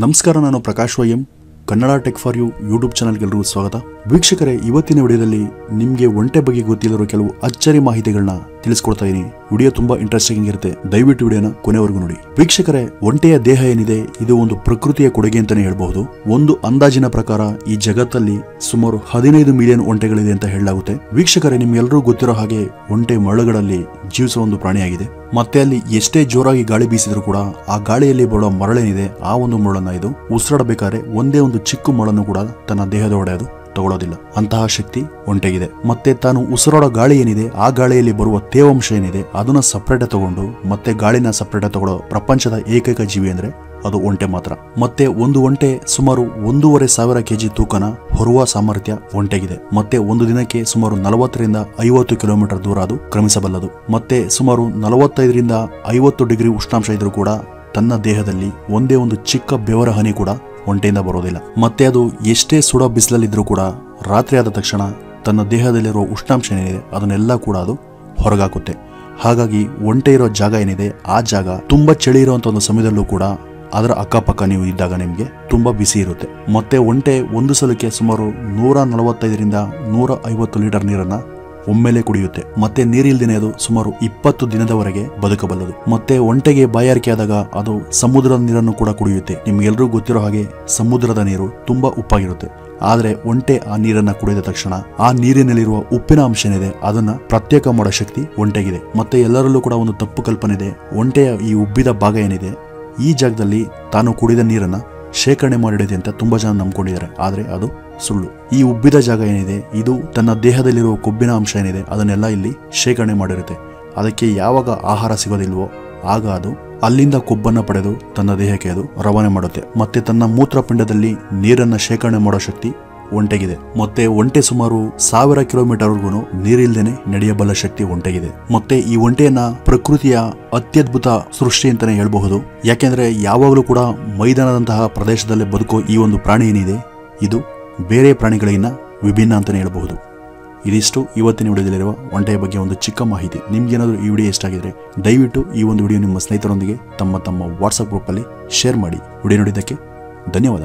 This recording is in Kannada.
ನಮಸ್ಕಾರ, ನಾನು Prakash Y M. Kannada tech for you YouTube ಚಾನಲ್ಗೆಲ್ಲರಿಗೂ ಸ್ವಾಗತ. ವೀಕ್ಷಕರೇ, ಇವತ್ತಿನ ವಿಡಿಯೋದಲ್ಲಿ ನಿಮಗೆ ಒಂಟೆ ಬಗ್ಗೆ ಗೊತ್ತಿಲ್ಲರೋ ಕೆಲವು ಅಚ್ಚರಿ ಮಾಹಿತಿಗಳನ್ನ ತಿಳಿಸ್ಕೊಡ್ತಾ ಇದೀನಿ ವಿಡಿಯೋ ತುಂಬಾ ಇಂಟ್ರೆಸ್ಟಿಂಗ್ ಇರುತ್ತೆ ದಯವಿಟ್ಟು ವಿಡಿಯೋನ ಕೊನೆವರೆಗೂ ನೋಡಿ. ವೀಕ್ಷಕರೇ, ಒಂಟೆಯ ದೇಹ ಏನಿದೆ, ಇದು ಒಂದು ಪ್ರಕೃತಿಯ ಕೊಡುಗೆ ಅಂತಾನೆ ಹೇಳಬಹುದು. ಒಂದು ಅಂದಾಜಿನ ಪ್ರಕಾರ ಈ ಜಗತ್ತಲ್ಲಿ ಸುಮಾರು ಹದಿನೈದು ಮಿಲಿಯನ್ ಒಂಟೆಗಳಿದೆ ಅಂತ ಹೇಳಲಾಗುತ್ತೆ. ವೀಕ್ಷಕರೇ ನಿಮ್ಗೆಲ್ಲರೂ ಗೊತ್ತಿರೋ ಹಾಗೆ ಒಂಟೆ ಮರಳುಗಳಲ್ಲಿ ಜೀವಿಸುವ ಒಂದು ಪ್ರಾಣಿಯಾಗಿದೆ. ಮತ್ತೆ ಅಲ್ಲಿ ಎಷ್ಟೇ ಜೋರಾಗಿ ಗಾಳಿ ಬೀಸಿದ್ರು ಕೂಡ ಆ ಗಾಳಿಯಲ್ಲಿ ಬರುವ ಮರಳೇನಿದೆ, ಆ ಒಂದು ಮರಳನ್ನ ಇದು ಉಸಿರಾಡಬೇಕಾದ್ರೆ ಒಂದೇ ಒಂದು ಚಿಕ್ಕ ಮರಳನ್ನು ಕೂಡ ತನ್ನ ದೇಹದ ಅದು ತಗೊಳ್ಳೋದಿಲ್ಲ ಅಂತಹ ಶಕ್ತಿ ಒಂಟೆಗಿದೆ. ಮತ್ತೆ ತಾನು ಉಸಿರಾಡೋ ಗಾಳಿ ಏನಿದೆ, ಆ ಗಾಳಿಯಲ್ಲಿ ಬರುವ ತೇವಾಂಶ ಏನಿದೆ, ಅದನ್ನ ಸಪ್ರೇಟ್ ತಗೊಂಡು ಮತ್ತೆ ಗಾಳಿನ ಸಪ್ರೇಟ್ ತಗೊಳ್ಳೋ ಪ್ರಪಂಚದ ಏಕೈಕ ಜೀವಿ ಅಂದ್ರೆ ಅದು ಒಂಟೆ ಮಾತ್ರ. ಮತ್ತೆ ಒಂದು ಒಂಟೆ ಸುಮಾರು ಒಂದೂವರೆ ಸಾವಿರ ಕೆಜಿ ತೂಕನ ಹೊರುವ ಸಾಮರ್ಥ್ಯ ಒಂಟೆಗಿದೆ. ಮತ್ತೆ ಒಂದು ದಿನಕ್ಕೆ ಸುಮಾರು ನಲವತ್ತರಿಂದ ಐವತ್ತು ಕಿಲೋಮೀಟರ್ ದೂರ ಅದು ಕ್ರಮಿಸಬಲ್ಲದು. ಮತ್ತೆ ಸುಮಾರು ನಲವತ್ತೈದರಿಂದ ಐವತ್ತು ಡಿಗ್ರಿ ಉಷ್ಣಾಂಶ ಇದ್ರೂ ಕೂಡ ತನ್ನ ದೇಹದಲ್ಲಿ ಒಂದೇ ಒಂದು ಚಿಕ್ಕ ಬೆವರ ಹನಿ ಕೂಡ ಒಂಟೆಯಿಂದ ಬರೋದಿಲ್ಲ. ಮತ್ತೆ ಅದು ಎಷ್ಟೇ ಸುಡ ಬಿಸಿಲಲ್ಲಿದ್ರೂ ಕೂಡ ರಾತ್ರಿ ಆದ ತಕ್ಷಣ ತನ್ನ ದೇಹದಲ್ಲಿರೋ ಉಷ್ಣಾಂಶ ಏನಿದೆ, ಅದನ್ನೆಲ್ಲ ಕೂಡ ಅದು ಹೊರಗಾಕುತ್ತೆ. ಹಾಗಾಗಿ ಒಂಟೆ ಇರೋ ಜಾಗ ಏನಿದೆ, ಆ ಜಾಗ ತುಂಬಾ ಚಳಿ ಇರುವಂತ ಒಂದು ಸಮಯದಲ್ಲೂ ಕೂಡ ಅದರ ಅಕ್ಕಪಕ್ಕ ನೀವು ಇದ್ದಾಗ ನಿಮಗೆ ತುಂಬಾ ಬಿಸಿ ಇರುತ್ತೆ. ಮತ್ತೆ ಒಂಟೆ ಒಂದು ಸಲಕ್ಕೆ ಸುಮಾರು ನೂರ ನಲವತ್ತೈದರಿಂದ ನೂರ ಐವತ್ತು ಲೀಟರ್ ನೀರನ್ನ ಒಮ್ಮೆಲೆ ಕುಡಿಯುತ್ತೆ. ಮತ್ತೆ ನೀರಿಲ್ದೇನೆ ಅದು ಸುಮಾರು ಇಪ್ಪತ್ತು ದಿನದವರೆಗೆ ಬದುಕಬಲ್ಲದು. ಮತ್ತೆ ಒಂಟೆಗೆ ಬಾಯಾರಿಕೆ ಆದಾಗ ಅದು ಸಮುದ್ರದ ನೀರನ್ನು ಕೂಡ ಕುಡಿಯುತ್ತೆ. ನಿಮ್ಗೆಲ್ರಿಗೂ ಗೊತ್ತಿರೋ ಹಾಗೆ ಸಮುದ್ರದ ನೀರು ತುಂಬಾ ಉಪ್ಪಾಗಿರುತ್ತೆ. ಆದರೆ ಒಂಟೆ ಆ ನೀರನ್ನ ಕುಡಿದ ತಕ್ಷಣ ಆ ನೀರಿನಲ್ಲಿರುವ ಉಪ್ಪಿನ ಅಂಶ ಏನಿದೆ ಅದನ್ನ ಪ್ರತ್ಯೇಕ ಮಾಡೋ ಶಕ್ತಿ ಒಂಟೆಗಿದೆ. ಮತ್ತೆ ಎಲ್ಲರಲ್ಲೂ ಕೂಡ ಒಂದು ತಪ್ಪು ಕಲ್ಪನೆ ಇದೆ. ಒಂಟೆಯ ಈ ಉಬ್ಬಿದ ಭಾಗ ಏನಿದೆ? ಈ ಜಾಗದಲ್ಲಿ ತಾನು ಕುಡಿದ ನೀರನ್ನ ಶೇಖರಣೆ ಮಾಡಿಡಿದೆ ಅಂತ ತುಂಬಾ ಜನ ನಂಬ್ಕೊಂಡಿದ್ದಾರೆ. ಆದರೆ ಅದು ಸುಳ್ಳು. ಈ ಉಬ್ಬಿದ ಜಾಗ ಏನಿದೆ? ಇದು ತನ್ನ ದೇಹದಲ್ಲಿರುವ ಕೊಬ್ಬಿನ ಅಂಶ ಏನಿದೆ? ಅದನ್ನೆಲ್ಲ ಇಲ್ಲಿ ಶೇಖರಣೆ ಮಾಡಿರುತ್ತೆ. ಅದಕ್ಕೆ ಯಾವಾಗ ಆಹಾರ ಸಿಗೋದಿಲ್ವೋ, ಆಗ ಅದು ಅಲ್ಲಿಂದ ಕೊಬ್ಬನ್ನ ಪಡೆದು ತನ್ನ ದೇಹಕ್ಕೆ ಅದು ರವಾನೆ ಮಾಡುತ್ತೆ. ಮತ್ತೆ ತನ್ನ ಮೂತ್ರಪಿಂಡದಲ್ಲಿ ನೀರನ್ನ ಶೇಖರಣೆ ಮಾಡೋ ಶಕ್ತಿ ಒಂಟೆಗಿದೆ. ಮತ್ತೆ ಒಂಟೆ ಸುಮಾರು ಸಾವಿರ ಕಿಲೋಮೀಟರ್ವರೆಗೂ ನೀರಿಲ್ದೇನೆ ನಡೆಯಬಲ್ಲ ಶಕ್ತಿ ಒಂಟೆಗಿದೆ. ಮತ್ತೆ ಈ ಒಂಟೆಯನ್ನ ಪ್ರಕೃತಿಯ ಅತ್ಯದ್ಭುತ ಸೃಷ್ಟಿ ಅಂತಾನೆ ಹೇಳಬಹುದು. ಯಾಕೆಂದ್ರೆ ಯಾವಾಗಲೂ ಕೂಡ ಮೈದಾನದಂತಹ ಪ್ರದೇಶದಲ್ಲಿ ಬದುಕೋ ಈ ಒಂದು ಪ್ರಾಣಿ ಏನಿದೆ? ಇದು ಬೇರೆ ಪ್ರಾಣಿಗಳಿಗಿನ್ನ ವಿಭಿನ್ನ ಅಂತಾನೆ ಹೇಳಬಹುದು. ಇದಿಷ್ಟು ಇವತ್ತಿನ ವಿಡಿಯೋದಲ್ಲಿರುವ ಒಂಟೆಯ ಬಗ್ಗೆ ಒಂದು ಚಿಕ್ಕ ಮಾಹಿತಿ. ನಿಮ್ಗೇನಾದರೂ ಈ ವಿಡಿಯೋ ಇಷ್ಟ ಆಗಿದ್ರೆ ದಯವಿಟ್ಟು ಈ ಒಂದು ವಿಡಿಯೋ ನಿಮ್ಮ ಸ್ನೇಹಿತರೊಂದಿಗೆ ತಮ್ಮ ತಮ್ಮ ವಾಟ್ಸಪ್ ಗ್ರೂಪಲ್ಲಿ ಶೇರ್ ಮಾಡಿ. ವಿಡಿಯೋ ನೋಡಿದ್ದಕ್ಕೆ ಧನ್ಯವಾದ.